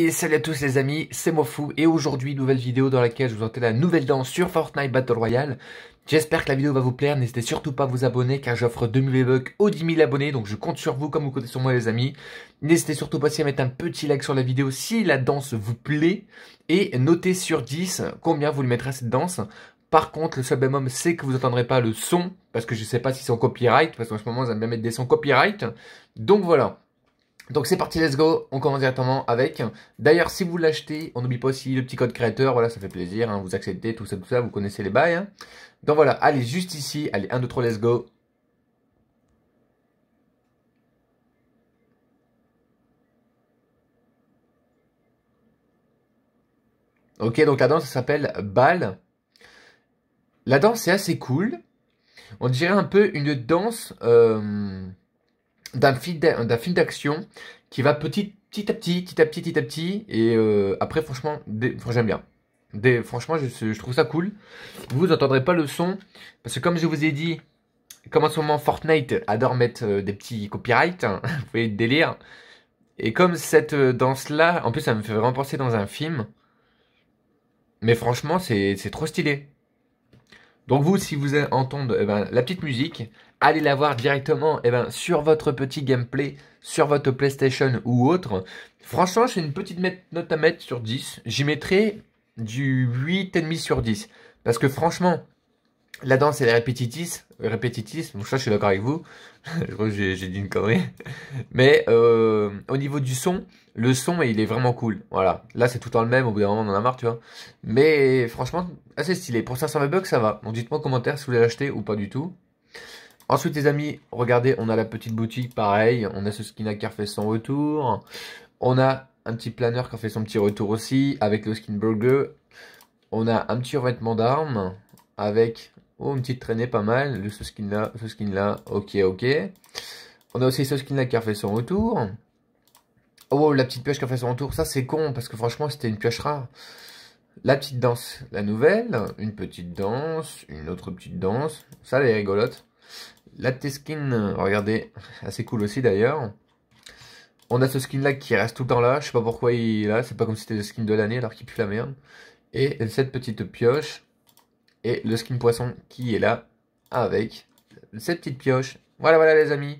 Et salut à tous les amis, c'est Mofou et aujourd'hui nouvelle vidéo dans laquelle je vous entends la nouvelle danse sur Fortnite Battle Royale. J'espère que la vidéo va vous plaire, n'hésitez surtout pas à vous abonner car j'offre 2000 V-Bucks aux 10 000 abonnés donc je compte sur vous comme vous comptez sur moi les amis. N'hésitez surtout pas aussi à mettre un petit like sur la vidéo si la danse vous plaît et notez sur 10 combien vous lui mettrez à cette danse. Par contre, le seul bémol, c'est que vous n'entendrez pas le son, parce que je sais pas si c'est en copyright, parce qu'en ce moment, j'aime bien mettre des sons copyright. Donc voilà. Donc c'est parti, let's go. On commence directement avec. D'ailleurs, si vous l'achetez, on n'oublie pas aussi le petit code créateur. Voilà, ça fait plaisir. Hein, vous acceptez tout ça, tout ça. Vous connaissez les bails. Hein. Donc voilà, allez juste ici. Allez, 1, 2, 3, let's go. Ok, donc la danse s'appelle Ball. La danse est assez cool. On dirait un peu une danse... Euh, d'un film d'action qui va petit, petit à petit, petit à petit, petit à petit. Et euh, après, franchement, j'aime bien. Franchement, je, je, trouve ça cool. Vous n'entendrez pas le son. Parce que comme je vous ai dit, comme en ce moment Fortnite adore mettre euh, des petits copyrights, hein, vous voyez le délire. Et comme cette euh, danse-là, en plus ça me fait vraiment penser dans un film. Mais franchement, c'est trop stylé. Donc vous, si vous entendez eh ben, la petite musique, allez la voir directement eh ben, sur votre petit gameplay, sur votre PlayStation ou autre. Franchement, j'ai une petite note à mettre sur 10. J'y mettrai du 8,5 sur 10. Parce que franchement, la danse, répétitive. Répétitive, donc ça, je suis d'accord avec vous. je crois que j'ai dit une connerie. Mais euh, au niveau du son, le son, il est vraiment cool. Voilà. Là, c'est tout le le même. Au bout d'un moment, on en a marre, tu vois. Mais franchement, assez stylé. Pour 500 bucks, ça va. Donc, dites-moi en commentaire si vous voulez l'acheter ou pas du tout. Ensuite, les amis, regardez, on a la petite boutique, pareil. On a ce skin qui a fait son retour. On a un petit planeur qui a fait son petit retour aussi, avec le skin burger. On a un petit revêtement d'armes, avec oh, une petite traînée pas mal. Le, ce skin là, ce skin là, ok, ok. On a aussi ce skin là qui a fait son retour. Oh, la petite pioche qui a fait son retour. Ça, c'est con, parce que franchement, c'était une pioche rare. La petite danse, la nouvelle. Une petite danse, une autre petite danse. Ça, elle est rigolote. La T-Skin, regardez, assez cool aussi d'ailleurs. On a ce skin là qui reste tout le temps là, je sais pas pourquoi il est là, c'est pas comme si c'était le skin de l'année alors qu'il pue la merde. Et cette petite pioche, et le skin poisson qui est là, avec cette petite pioche. Voilà, voilà les amis.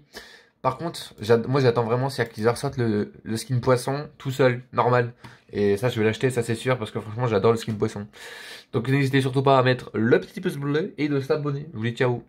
Par contre, moi j'attends vraiment c'est qu'ils ressortent le, le, skin poisson tout seul, normal. Et ça je vais l'acheter, ça c'est sûr, parce que franchement j'adore le skin poisson. Donc n'hésitez surtout pas à mettre le petit pouce bleu et de s'abonner. Je vous dis ciao